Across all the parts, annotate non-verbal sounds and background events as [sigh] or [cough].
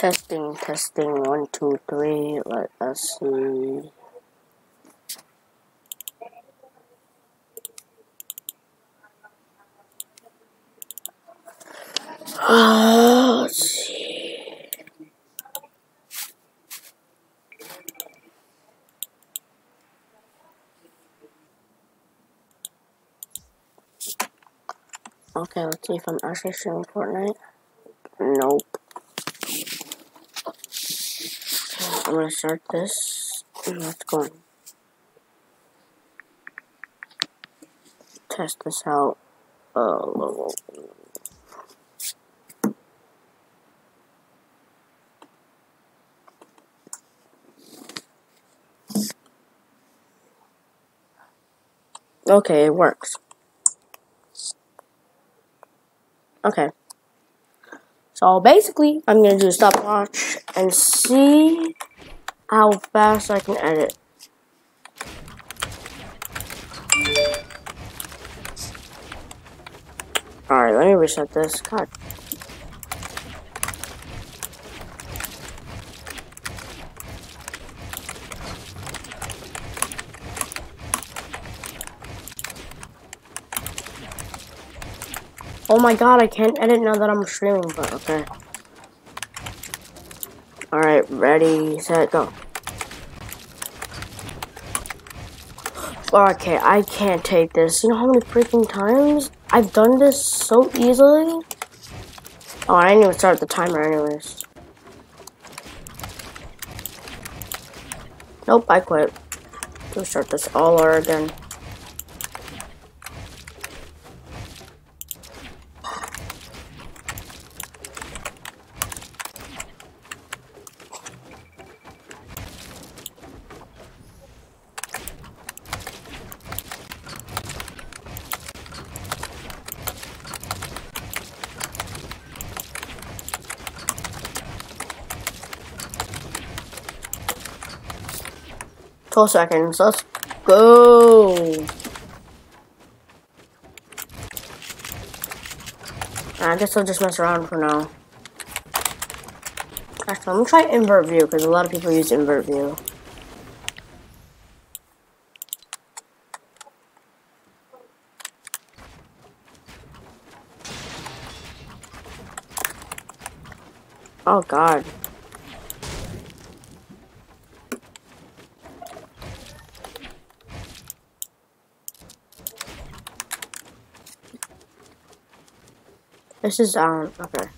Testing, testing, one, two, three. Let us see. Ah, let's see. Okay, let's see if I'm actually streaming Fortnite. Nope. I'm gonna start this. Let's go. Test this out. Uh, okay, it works. Okay. So basically, I'm gonna do a stopwatch and see how fast I can edit. Alright, let me reset this. God. Oh my god, I can't edit now that I'm streaming, but okay. Alright, ready, set, go. Okay, I can't take this. You know how many freaking times I've done this so easily? Oh, I didn't even start the timer anyways. Nope, I quit. Let's start this all over again. Seconds. Let's go. I guess I'll just mess around for now. Actually, I'm gonna try invert view because a lot of people use invert view. Oh god. This is, um, okay.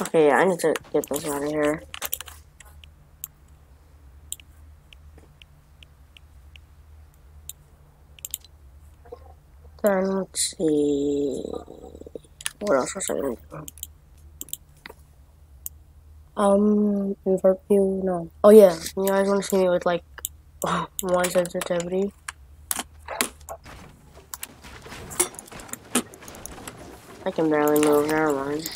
Okay, yeah, I need to get this out of here. Then let's see. What else was I gonna do? Um, invert view, no. Oh yeah, you guys want to see me with like [sighs] one sensitivity? I can barely move, never mind.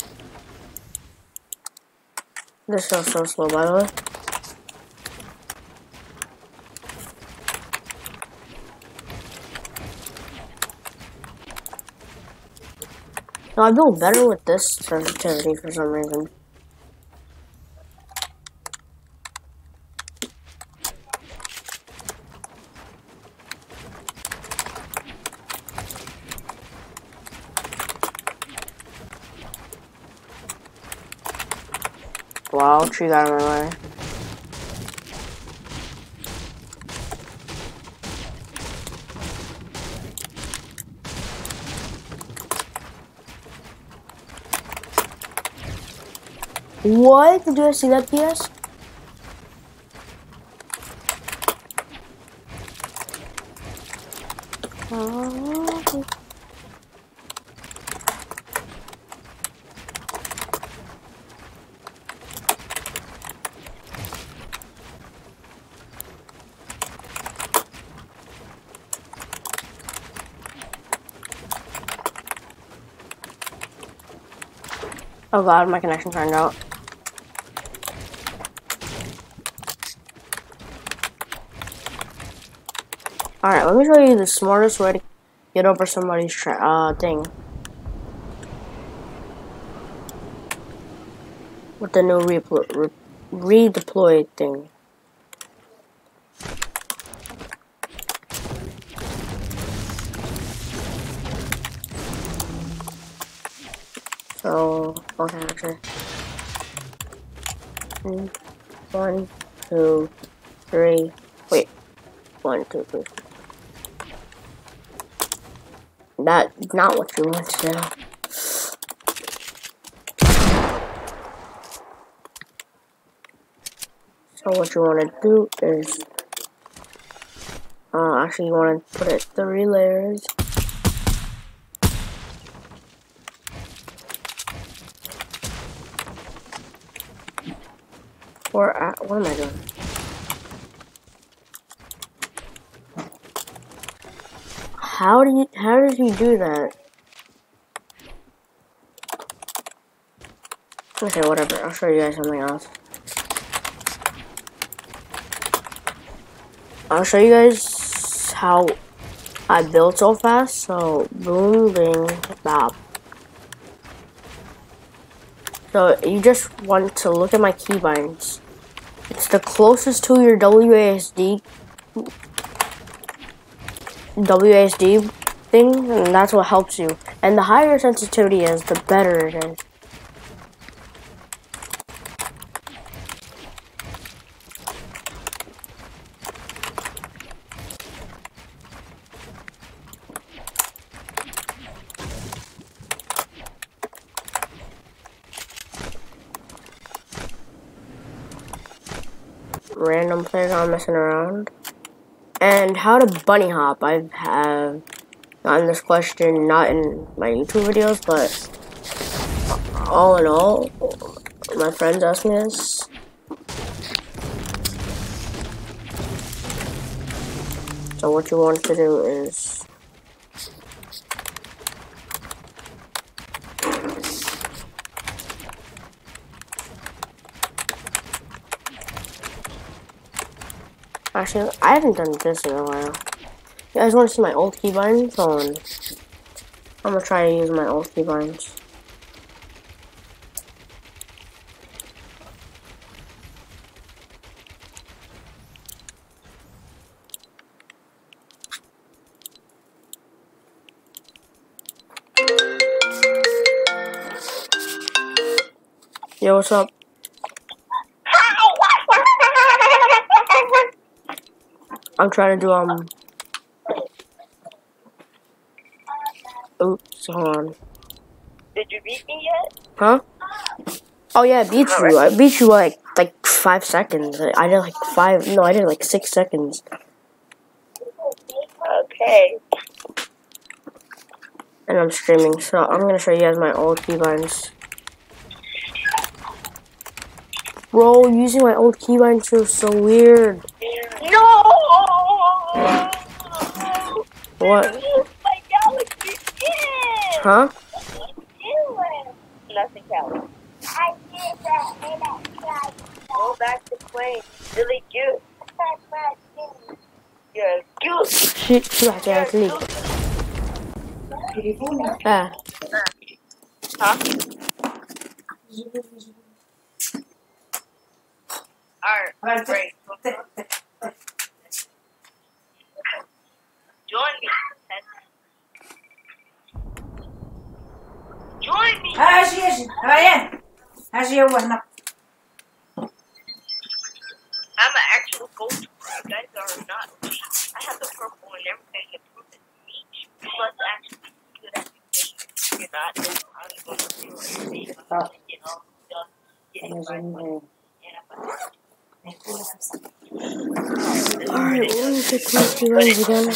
This feels so slow, by the way. No, I feel better with this sensitivity for some reason. Wow, tree got in my way. What? Did you see that, PS? Oh. Oh god, my connection turned out. Alright, let me show you the smartest way to get over somebody's uh, thing. With the new re redeploy thing. One, two, three. Wait. One, two, three. That's not what you want to do. So what you want to do is, uh, actually you want to put it three layers. Uh, what am I doing? How do you, how did you do that? Okay, whatever. I'll show you guys something else. I'll show you guys how I built so fast. So, boom, bing, bop. So, you just want to look at my keybinds. It's the closest to your WASD WASD thing, and that's what helps you. And the higher sensitivity is, the better it is. Playground messing around. And how to bunny hop. I have uh, gotten this question not in my YouTube videos, but all in all, my friends ask me this. So what you want to do is Actually, I haven't done this in a while. You guys want to see my old keybinds? On. I'm gonna try to use my old keybinds. Yo, what's up? I'm trying to do, um... Oops, hold on. Did you beat me yet? Huh? Oh yeah, I beat you. I beat you like like five seconds. I did like five. No, I did like six seconds. Okay. And I'm streaming, so I'm gonna show you guys my old keybinds. Bro, using my old keybinds feels so weird. No! What? My galaxy skin! Huh? Nothing counts. Go back to playing really good. You're good. Shit, shit, I can't sleep. Ah. Huh? Alright, great. Join me. Join me. ماشي ماشي ريان ماشي هو هنا I'm an actual gold. You guys are not. I have the purple and everything to prove it to me. You must actually be good at the game. If you're not, then I'm going to do it. Oh. You know, just getting my money. And if I- Alright, let me fix my keybinds again.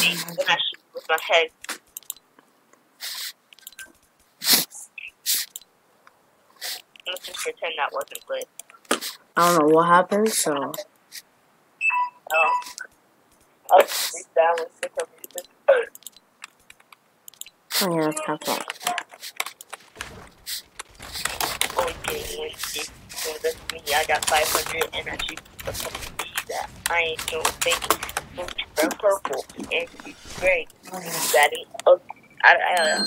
When I shoot with my head. Let's just pretend that wasn't lit. I don't know what happened, so. Oh. I'll just sleep down with sick of music. Oh yeah, that's kind of fun. Only kidding, Wednesday. So that's me. I got 500 and I shoot a couple of these that I ain't doing thing. Brown purple and gray. Daddy. Oh, I, I don't know.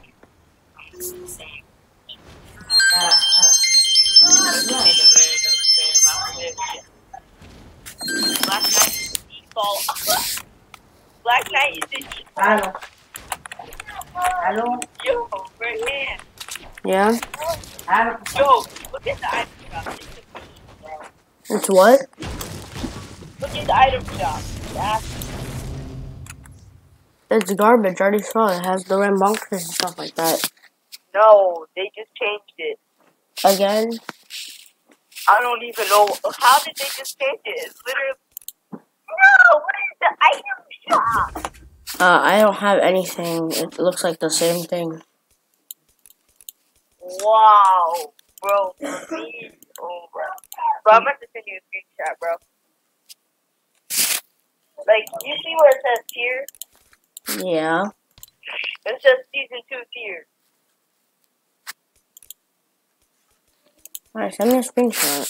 Black Knight is the default. Black Knight is the default. Aló. Aló. Yo, right here. yeah. Yo, look at the item shop. It's a beast, bro. it's what Look at the item shop. It's garbage I already saw it. it has the red rambunctious and stuff like that no, they just changed it. again I don't even know how did they just change it. It's literally no. What is the item shop? uh I don't have anything it looks like the same thing Wow, bro. Please, oh, bro. Bro, I'm about to send you a screenshot, bro. Like, you see where it says tier? yeah It says season two tier. Alright send me a screenshot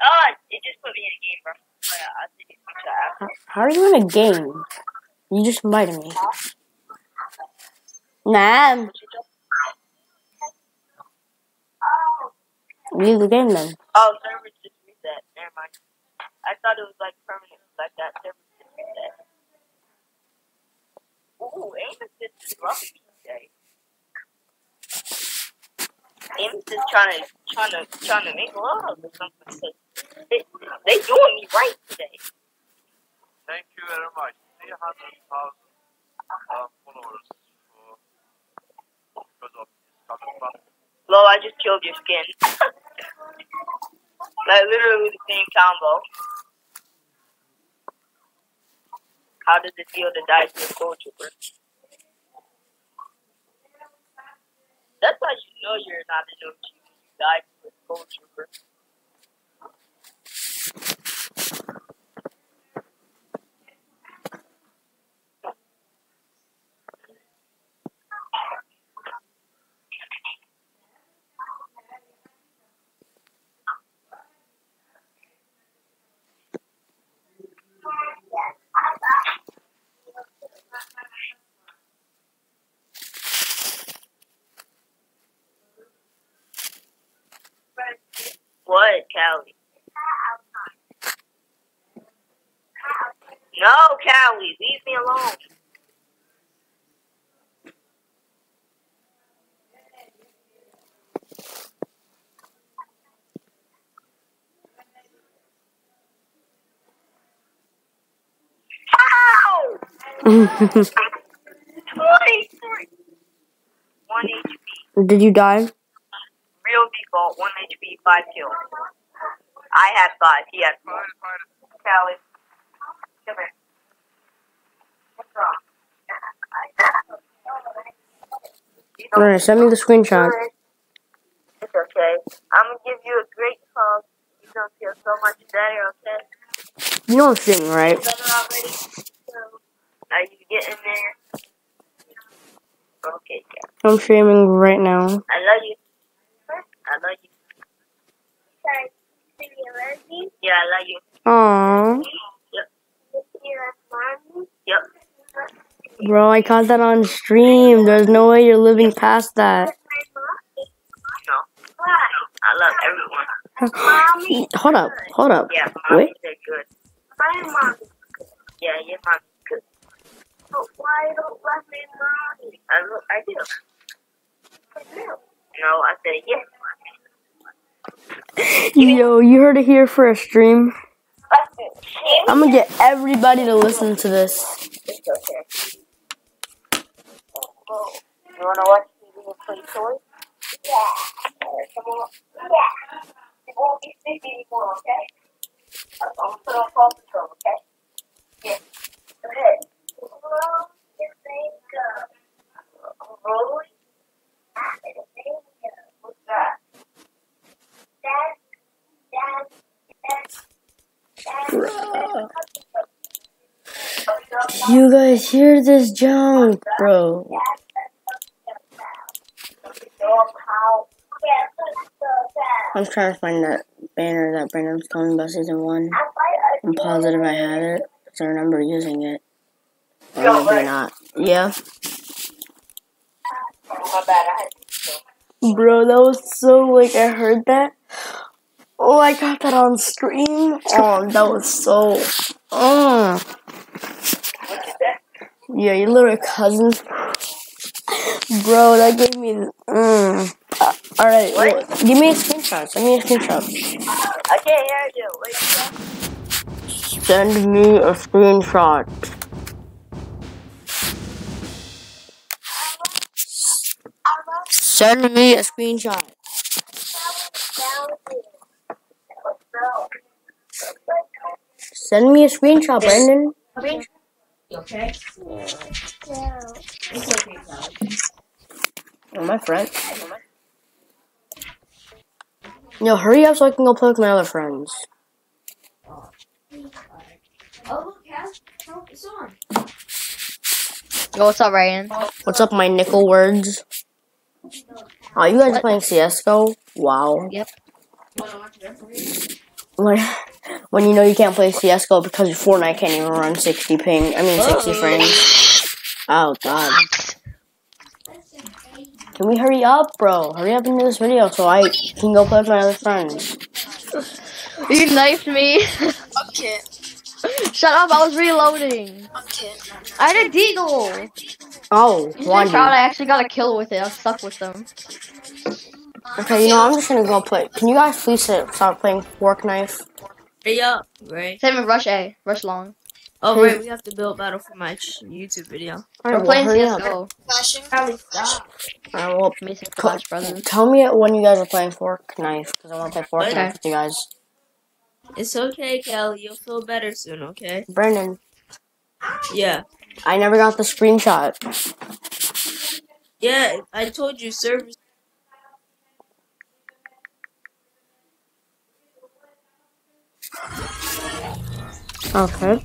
Oh, it just put me in a game, bro. Oh, yeah, I'll send you a screenshot after. How- how are you in a game you just invited me nah leave the game then Oh, servers just reset. Never mind. I thought it was like permanent, like that. Servers just reset. Ooh, Amos is rough today. Amos is trying to, trying to, trying to make love or something. They, they doing me right today. Thank you very much. 300,000 uh, followers for, because of this coming. Lo, I just killed your skin. [laughs] like literally the same combo. How does it feel to die to a gold trooper? That's how you know you're not an OG when you die to a gold trooper. What, Callie? No, Callie, leave me alone. Ow! 23! 1 HP. did you die Real default, 1 HP, 5 kills. I had 5, he had 4. Callie. Come here. What's wrong? Alright send me the screenshot It's okay. I'm gonna give you a great hug. You're gonna feel so much better, okay? you know I'm streaming right Getting there? Okay, yeah. I'm streaming right now I love you. I love you. Yeah, I love you. Aww. Yep. Bro, I caught that on stream. There's no way you're living past that. No. I love everyone. hold up, hold up. Yeah, mommy Wait, good. Yeah, your good. Why don't? I do. No, I said yes. yo, you heard it here for a stream. I'm gonna get everybody to listen to this. It's okay. You wanna watch TV and play toys? Yeah. Come on. Yeah. It won't be anymore, okay? I'm gonna put on Paw Patrol, okay? Yeah. Go ahead. That's. You guys hear this junk, bro? I'm trying to find that banner that Brandon was telling me about season one. I'm positive I had it because I remember using it. Maybe not. Yeah. My bad, I had Bro, that was so like I heard that. Oh, I got that on stream. Oh, that was so. Uh. Yeah, your little cousins. Bro, that gave me. Mm. Uh, all right, well, give me a screenshot. Send me a screenshot. I can't hear you. Wait. Send me a screenshot. Send me a screenshot. Send me a screenshot, Brandon. You okay? It's okay, Sally. Oh, my friend. Yo, hurry up so I can go play with my other friends. Oh, look, Cass. It's on. Yo, what's up, Ryan? What's up, my nickel words? Oh, you guys are playing CSGO? Wow. Yep. Wanna watch it for you? When, when you know you can't play CSGO because your Fortnite can't even run 60 ping. I mean, 60 frames. Oh, God. Can we hurry up, bro? Hurry up into this video so I can go play with my other friends. You knifed me. Okay, [laughs] Shut up, I was reloading. okay. I had a deagle. Oh, You one. I actually got a kill with it. I was stuck with them. Okay, you know, I'm just gonna go play. Can you guys please sit- stop playing Fork Knife? Hurry up, Ray. Same with Rush A. Rush Long. Oh, Ray, we have to build battle for my ch- YouTube video. We're Alright, well, playing hurry up. CSGO. Sally, stop. Alright, well, Amazing Co- Clash Brothers. tell me when you guys are playing Fork Knife, because I want to play Fork Okay. Knife with you guys. It's okay, Kelly. You'll feel better soon, okay? Brandon, Yeah. I never got the screenshot. Yeah, I told you, servers. Okay.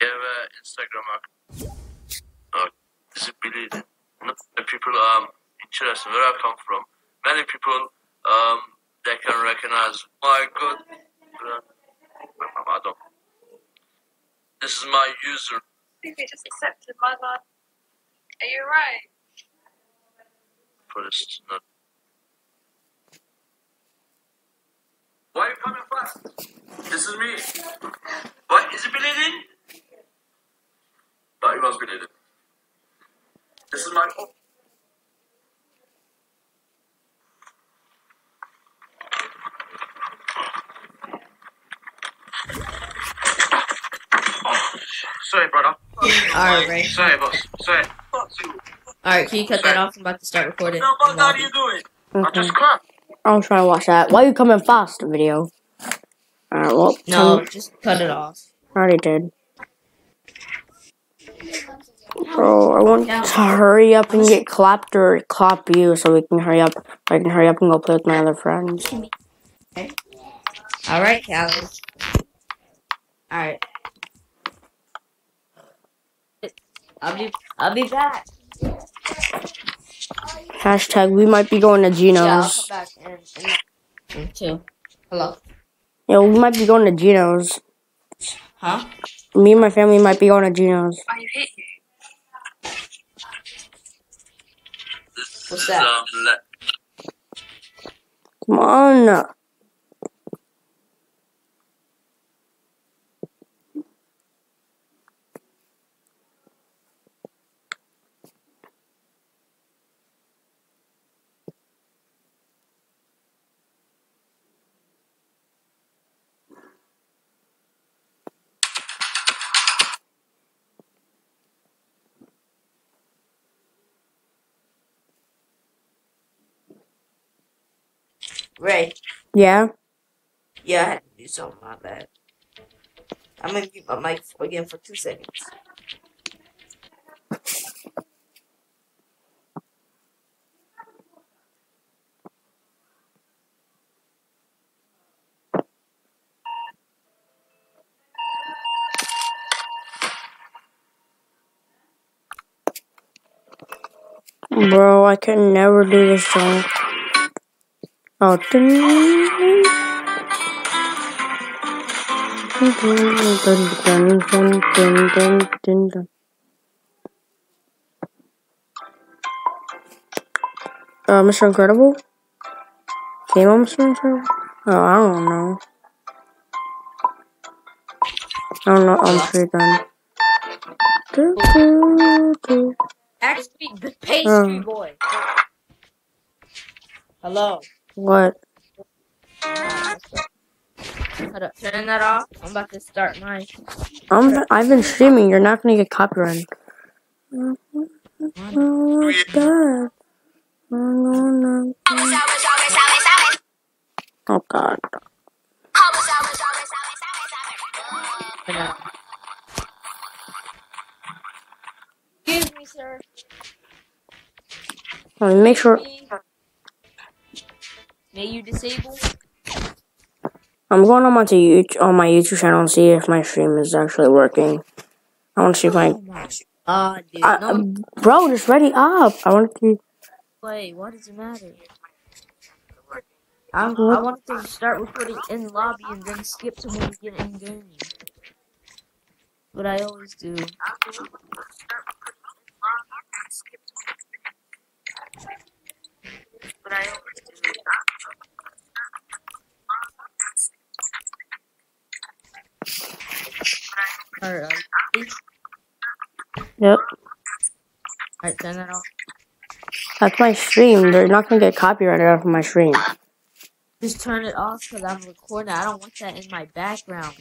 You have an Instagram account. Uh, visibility. Not the people um interested where I come from. Many people um they can recognize my god. Adam. This is my user. Think they just accepted my life. Are you right? for this. Not. Why are you coming fast? This is me. Why is it bleeding? But it was bleeding. This is my. Oh. Sorry, brother. Alright, Ray. Sorry, boss. Sorry. Alright, can you cut that off? I'm about to start recording. No, what are you doing? I Okay. just cracked. I'm trying to watch that. Why are you coming fast, video? Alright, well, tell No, me- just cut it off. I already did. Bro, I want to hurry up and get clapped or clap you so we can hurry up. I can hurry up and go play with my other friends. Okay. Alright, Callie. Alright. I'll be I'll be back. Hashtag we might be going to Yeah, I'll Geno's. come back and, and Me too. hello. Yeah, we might be going to Geno's. Huh? Me and my family might be going to Geno's. I you. This What's that? Um, Come on. Ray, Yeah? Yeah, I had to do something. My bad. I'm gonna mute my mic again for two seconds. Bro, I can never do this song. Oh, dun dun dun dun dun dun dun. Uh, Mr. Incredible? Game on Mr. Incredible? Oh, I don't know. I don't know. I'm pretty then. Do, do, do. Actually, the pastry oh. boy. Hello. What? Hold up, Turn that off. I'm about to start my. I'm, I've been streaming. You're not gonna get copyrighted. Oh, bad. Oh god. Excuse me, sir. Let me make sure. Me. May you disable? I'm going on my to YouTube, on my YouTube channel and see if my stream is actually working. I want to see if my. Oh my. Ah, dude. I, no bro, just ready up. I want to. way. What does it matter? I, I wanted to start recording in lobby and then skip to when we get in game. What I always do. What I always do. Alright, Yep. alright, turn that off. That's my stream. They're not gonna get copyrighted off of my stream. Just turn it off because I'm recording. I don't want that in my background.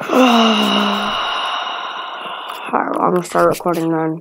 [sighs] Alright, I'm gonna start recording then.